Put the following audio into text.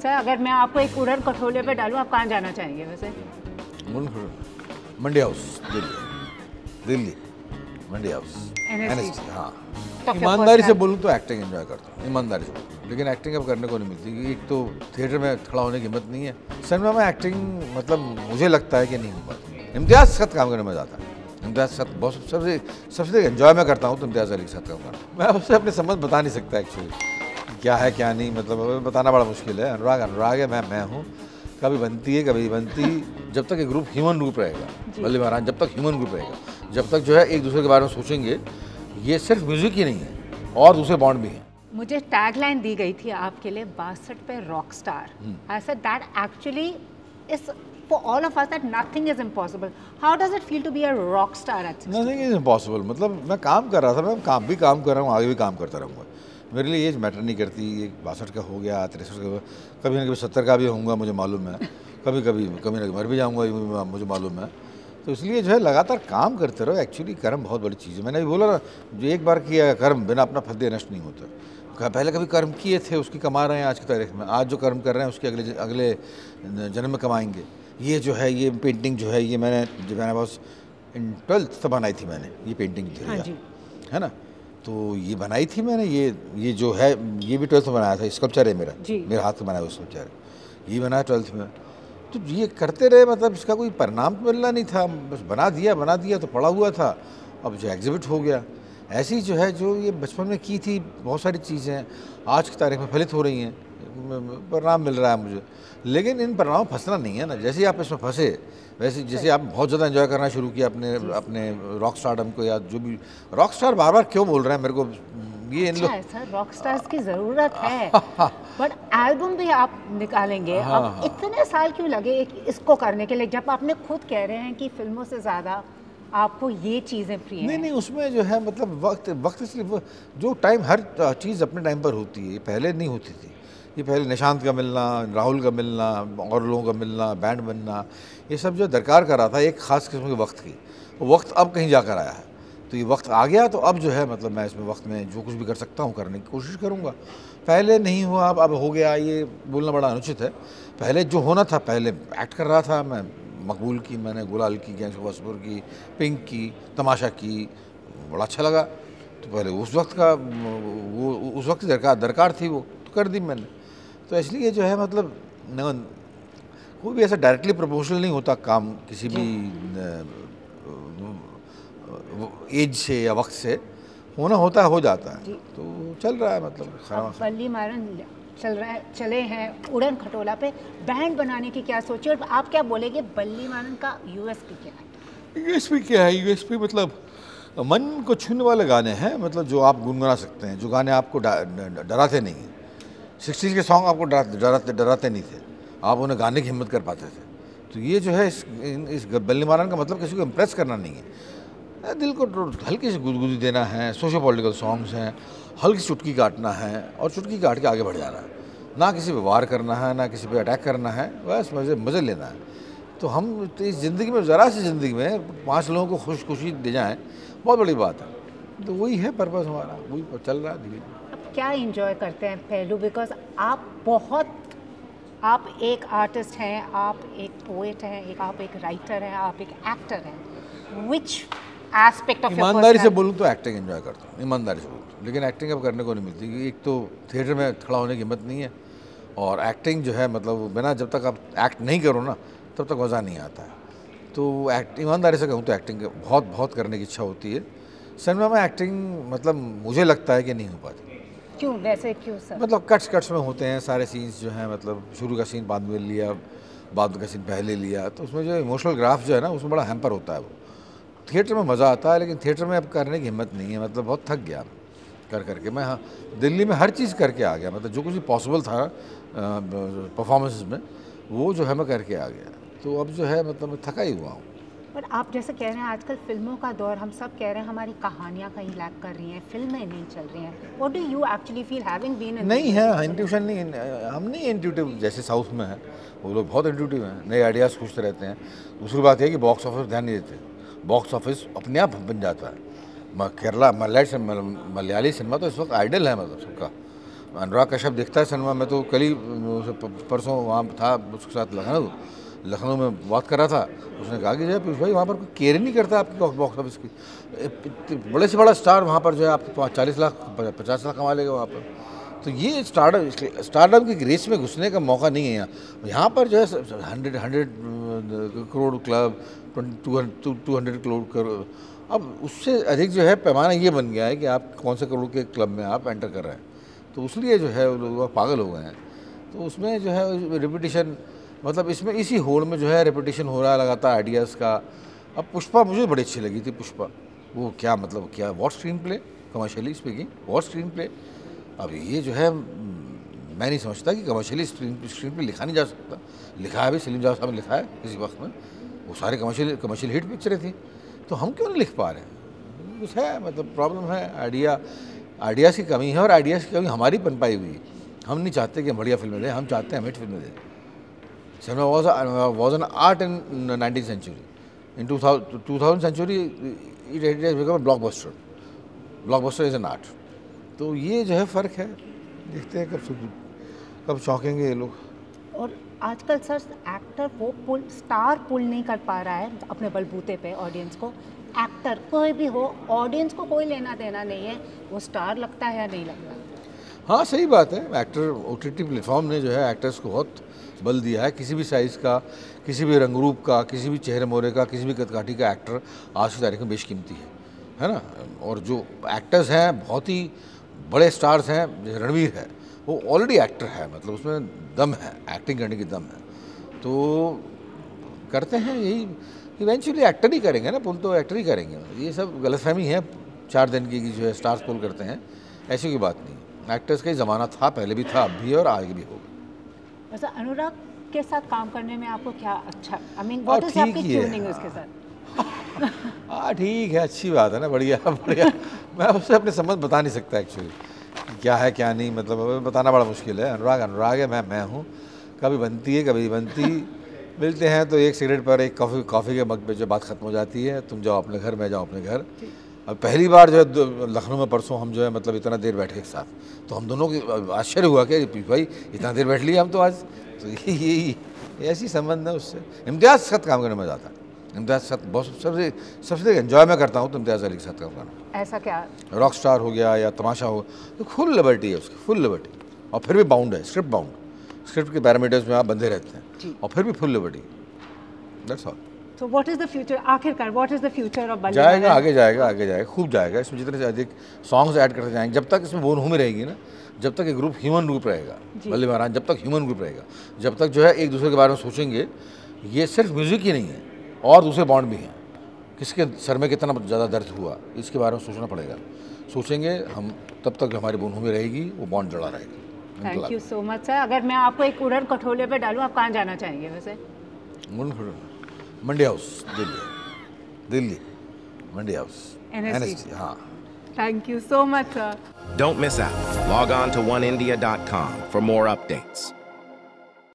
Sir अगर मैं आपको एक उड़न कठोले पे डालूं आप कहाँ जाना चाहेंगे वैसे? मंडी हाउस दिल्ली। दिल्ली मंडी हाउस हाँ। तो ईमानदारी से बोलूँ तो एक्टिंग एंजॉय करता हूँ ईमानदारी से लेकिन एक्टिंग अब करने को नहीं मिलती एक तो थिएटर में खड़ा होने की हिम्मत नहीं है। सिनेमा में एक्टिंग मतलब मुझे लगता है कि नहीं हो। पाती इम्तियाज़ के साथ काम करने में जाता है। इम्तियाज़ के साथ बहुत सबसे सबसे एंजॉय मैं करता हूँ तो इम्तियाज़ अली के साथ काम करता हूँ मैं उससे अपने समझ बता नहीं सकता एक्चुअली क्या है क्या नहीं मतलब बताना बड़ा मुश्किल है। अनुराग अनुराग है मैं मैं हूँ। कभी बनती है कभी बनती जब तक ये ग्रुप ह्यूमन ग्रुप रहेगा बल्ले महाराज जब तक ह्यूमन ग्रुप रहेगा जब तक जो है एक दूसरे के बारे में सोचेंगे ये सिर्फ़ म्यूज़िक ही नहीं है और दूसरे बॉन्ड भी हैं। मुझे टैगलाइन दी गई थी आपके लिए बासठ पे rock star I said that actually is for all of us that nothing is impossible how does it feel to be a rock star at nothing is impossible मतलब मैं काम कर रहा था मैं काम भी काम कर रहा हूँ आगे भी काम करता रहूँगा। मेरे लिए एज मैटर नहीं करती ये बासठ का हो गया तिरसठ का कभी ना कभी सत्तर का भी होऊँगा मुझे मालूम है। कभी कभी कभी ना कभी मर भी जाऊँगा मुझे मालूम है। तो इसलिए जो है लगातार काम करते रहो। एक्चुअली कर्म बहुत बड़ी चीज़ है। मैंने भी बोला ना जो एक बार किया कर्म बिना अपना फद्दे नष्ट नहीं होता। पहले कभी कर्म किए थे उसकी कमा रहे हैं आज की तारीख में। आज जो कर्म कर रहे हैं उसके अगले अगले जन्म में कमाएँगे। ये जो है ये पेंटिंग जो है ये मैंने जब मैंने बस इन ट्वेल्थ तब बनाई थी मैंने ये पेंटिंग थी हाँ है ना? तो ये बनाई थी मैंने ये ये जो है ये भी ट्वेल्थ में बनाया था स्कल्पचर है मेरा। मेरे हाथ में बनाया हुआ स्कल्पचर ये बनाया ट्वेल्थ में। तो ये करते रहे मतलब इसका कोई परिणाम तो मिलना नहीं था। बस बना दिया बना दिया तो पड़ा हुआ था। अब जो एग्जिबिट हो गया ऐसी जो है जो ये बचपन में की थी बहुत सारी चीज़ें आज की तारीख में फलित हो रही हैं। परिणाम मिल रहा है मुझे। लेकिन इन परिणामों फंसना नहीं है ना। जैसे ही आप इसमें फंसे वैसे जैसे आप बहुत ज़्यादा एंजॉय करना शुरू किया अपने अपने रॉक स्टारडम को या जो भी रॉक स्टार बार बार क्यों बोल रहे हैं? मेरे को ये इन अच्छा लोग रॉक स्टार्स की ज़रूरत है। बट एल्बम भी आप निकालेंगे। हाँ, अब हाँ। इतने साल क्यों लगे इसको करने के लिए? जब आपने खुद कह रहे हैं कि फ़िल्मों से ज़्यादा आपको ये चीज़ें प्रिय नहीं नहीं उसमें जो है मतलब वक्त वक्त इसलिए वो- जो टाइम हर चीज़ अपने टाइम पर होती है पहले नहीं होती थी। ये पहले निशांत का मिलना, राहुल का मिलना, और लोगों का मिलना बैंड बनना, ये सब जो दरकार कर रहा था एक ख़ास किस्म के वक्त की, वो वक्त अब कहीं जाकर आया है। तो ये वक्त आ गया तो अब जो है मतलब मैं इसमें वक्त में जो कुछ भी कर सकता हूँ, करने की कोशिश करूँगा। पहले नहीं हुआ, अब अब हो गया, ये बोलना बड़ा अनुचित है। पहले जो होना था, पहले एक्ट कर रहा था मैं, मकबूल की, मैंने गुलाल की ऑफ़ वासेपुर की, पिंक की, तमाशा की, बड़ा अच्छा लगा। तो पहले उस वक्त का, वो, उस वक्त दरकार दरकार थी वो तो कर दी मैंने। तो इसलिए जो है मतलब न, कोई भी ऐसा डायरेक्टली प्रोपोर्शनल नहीं होता काम किसी भी एज से या वक्त से। होना होता है हो जाता है। तो चल रहा है मतलब बल्ली मारन चल रहा है चले हैं उड़न खटोला पे। बैंड बनाने की क्या सोची और आप क्या बोलेंगे बल्ली मारन का यूएसपी क्या है? यूएसपी क्या है? यूएसपी मतलब मन को छूने वाले गाने हैं मतलब जो आप गुनगुना सकते हैं जो गाने आपको डराते नहीं हैं। सिक्सटीज़ के सॉन्ग आपको डरा- डराते डराते नहीं थे। आप उन्हें गाने की हिम्मत कर पाते थे। तो ये जो है इस इस बल्ली मारन का मतलब किसी को इम्प्रेस करना नहीं है। दिल को हल्की सी गुदगुदी देना है सोशो पॉलिटिकल सॉन्ग्स हैं, हल्की चुटकी काटना है और चुटकी काट के आगे बढ़ जाना है। ना किसी पे वार करना है, ना किसी पे अटैक करना है, बस मज़े मज़े लेना है। तो हम तो इस ज़िंदगी में, ज़रा सी ज़िंदगी में पाँच लोगों को खुश खुशी दे जाएँ, बहुत बड़ी बात है। तो वही है पर्पज़ हमारा, वही चल रहा है धीरे धीरे क्या इंजॉय करते हैं पहलू? बिकॉज़ आप बहुत आप एक आर्टिस्ट हैं आप एक पोएट हैं एक आप एक राइटर हैं आप एक एक्टर हैं. विच एस्पेक्ट ऑफ़ ईमानदारी से बोलूँ तो एक्टिंग एंजॉय करता हूँ ईमानदारी से बोलूँ लेकिन एक्टिंग अब करने को नहीं मिलती क्योंकि एक तो थिएटर में खड़ा होने की हिम्मत नहीं है। और एक्टिंग जो है मतलब बिना जब तक आप एक्ट नहीं करो ना तब तक मज़ा नहीं आता है। तो एक्ट ईमानदारी से कहूँ तो एक्टिंग बहुत बहुत करने की इच्छा होती है। सिनेमा में एक्टिंग मतलब मुझे लगता है कि नहीं हो पाती। क्यों? वैसे क्यों, सर? मतलब कट्स कट्स में होते हैं, सारे सीन्स जो हैं मतलब शुरू का सीन बाद में लिया, बाद का सीन पहले लिया तो उसमें जो इमोशनल ग्राफ जो है ना, उसमें बड़ा हैम्पर होता है वो। थिएटर में मज़ा आता है, लेकिन थिएटर में अब करने की हिम्मत नहीं है मतलब बहुत थक गया कर, करके। मैं हाँ दिल्ली में हर चीज़ करके आ गया मतलब जो कुछ भी पॉसिबल था परफॉर्मेंस में, वो जो है मैं करके आ गया। तो अब जो है मतलब मैं थका ही हुआ हूँ। बट आप जैसे कह रहे हैं आजकल फ़िल्मों का दौर हम सब कह रहे हैं हमारी कहानियाँ कहीं लैक कर रही हैं फ़िल्में नहीं चल रही हैं। What do you actually feel having been in नहीं है इंट्यूशन नहीं हम नहीं इंट्यूटिव जैसे साउथ में है वो लोग बहुत इंट्यूटिव हैं नए आइडियाज़ खोजते रहते हैं। दूसरी बात यह कि बॉक्स ऑफ़िस ध्यान नहीं देते बॉक्स ऑफ़िस अपने आप बन जाता है। केरला सिनेमा मलयाली सिनेमा तो इस वक्त आइडल है मतलब सबका। अनुराग कश्यप देखता है सिनेमा में तो कल ही परसों वहाँ था उसके साथ लखनऊ लखनऊ में बात कर रहा था, उसने कहा कि जो है भाई, वहाँ पर कोई केयर नहीं करता आपकी बॉक्स ऑफ़िस की। बड़े से बड़ा स्टार वहाँ पर जो है आप चालीस लाख पचास लाख कमा लेगा वहाँ पर। तो ये स्टार्टअप स्टार्टअप की रेस में घुसने का मौका नहीं है यहाँ। यहाँ पर जो है hundred hundred crore club two hundred crore अब उससे अधिक जो है पैमाना ये बन गया है कि आप कौन से करोड़ के क्लब में आप एंटर कर रहे हैं। तो उसलिए जो है लोग पागल हो गए हैं। तो उसमें जो है रिपीटिशन मतलब इसमें इसी होड़ में जो है रिपीटिशन हो रहा है, लगातार आइडियाज़ का। अब पुष्पा मुझे बड़ी अच्छी लगी थी, पुष्पा। वो क्या मतलब क्या what screenplay commercially speaking what screenplay अब ये जो है मैं नहीं समझता कि कमर्शियली स्क्रीन स्क्रीन पर लिखा नहीं जा सकता। लिखा है भी सलीम जाव साहब ने लिखा है किसी वक्त में। वो सारे कमर्शियल कमर्शियल हिट पिक्चरें थी। तो हम क्यों नहीं लिख पा रहे हैं? कुछ है मतलब प्रॉब्लम है आइडिया आइडियाज़ की कमी है और आइडियाज़ की कमी हमारी बन पाई हुई है। हम नहीं चाहते कि हम बढ़िया फ़िल्में दें हम चाहते हैं हम हिट फ़िल्में दें cinema was was an art in nineteen century in two thousand century it it become blockbuster blockbuster is an art तो ये जो है फ़र्क है। देखते हैं कब कब चौंकेंगे ये लोग। और आजकल सर एक्टर वो पुल स्टार पुल नहीं कर पा रहा है अपने बलबूते पे ऑडियंस को। एक्टर कोई भी हो ऑडियंस को कोई लेना देना नहीं है। वो स्टार लगता है या नहीं लगता? हाँ सही बात है। Actor O T T platform ने जो है एक्टर्स को बहुत बल दिया है। किसी भी साइज़ का, किसी भी रंग रूप का, किसी भी चेहरे मोहरे का, किसी भी कदकाठी का एक्टर आज की तारीख में बेशकीमती है। है ना? और जो एक्टर्स हैं, बहुत ही बड़े स्टार्स हैं, जैसे रणवीर है, वो ऑलरेडी एक्टर है मतलब उसमें दम है एक्टिंग करने की दम है। तो करते हैं, यही इवेंचुअली एक्टर ही करेंगे ना, पुल तो एक्टर ही करेंगे। ये सब गलतफहमी है, चार दिन की जो है स्टार्स पुल करते हैं, ऐसी कोई बात नहीं एक्टर्स का ही ज़माना था पहले भी था अब भी और आगे भी होगा वैसे अनुराग के साथ काम करने में आपको क्या अच्छा आई मीन व्हाट इज़ आपकी ट्यूनिंग उसके साथ? हाँ ठीक है अच्छी बात है ना बढ़िया बढ़िया। मैं उससे अपने समझ बता नहीं सकता एक्चुअली क्या है क्या नहीं मतलब बताना बड़ा मुश्किल है। अनुराग अनुराग है मैं मैं हूँ। कभी बनती है कभी बनती। मिलते हैं तो एक सिगरेट पर एक कॉफ़ी कॉफ़ी के मग पे जो बात ख़त्म हो जाती है तुम जाओ अपने घर मैं जाओ अपने घर। अब पहली बार जो है लखनऊ में परसों हम जो है मतलब इतना देर बैठे एक साथ। तो हम दोनों की आश्चर्य हुआ कि भाई इतना देर बैठ लिया हम तो आज। तो यही ऐसी संबंध है उससे। इम्तियाज़ के साथ काम करने में है। इम्तियाज़ साथ बहुत सबसे सबसे इन्जॉय मैं करता हूँ तो इम्तियाज़ अली के साथ काम करना। ऐसा क्या? रॉक स्टार हो गया या तमाशा हो तो फुल लिबर्टी है उसकी फुल लिबर्टी और फिर भी बाउंड है स्क्रिप्ट बाउंड स्क्रिप्ट के पैरामीटर्स में आप बंधे रहते हैं। और फिर भी फुल लिबर्टी दैट्स ऑल तो व्हाट इज़ द फ्यूचर आखिरकार what is the future of बल्ली जाएगा आगे जाएगा आगे जाएगा खूब जाएगा। इसमें जितने से अधिक सॉन्ग्स ऐड करते जाएँगे। जब तक इसमें बोन में रहेगी ना जब तक ये ग्रुप ह्यूमन ग्रुप रहेगा बल्ली महाराज जब तक ह्यूमन ग्रुप रहेगा जब तक जो है एक दूसरे के बारे में सोचेंगे ये सिर्फ़ म्यूज़िक ही नहीं है और दूसरे बॉन्ड भी हैं। किसके सर में कितना ज़्यादा दर्द हुआ इसके बारे में सोचना पड़ेगा। सोचेंगे हम तब तक हमारी बोनभूमि रहेगी वो बॉन्ड जड़ा रहेगा। Thank you so much sir अगर मैं आपको एक उड़न कठोले पे डालूँ आप कहाँ जाना चाहेंगे वैसे? मंडी हाउस दिल्ली दिल्ली मंडी हाउस हाँ Thank you so much, sir. Don't miss out. Log on to oneindia.com for more updates.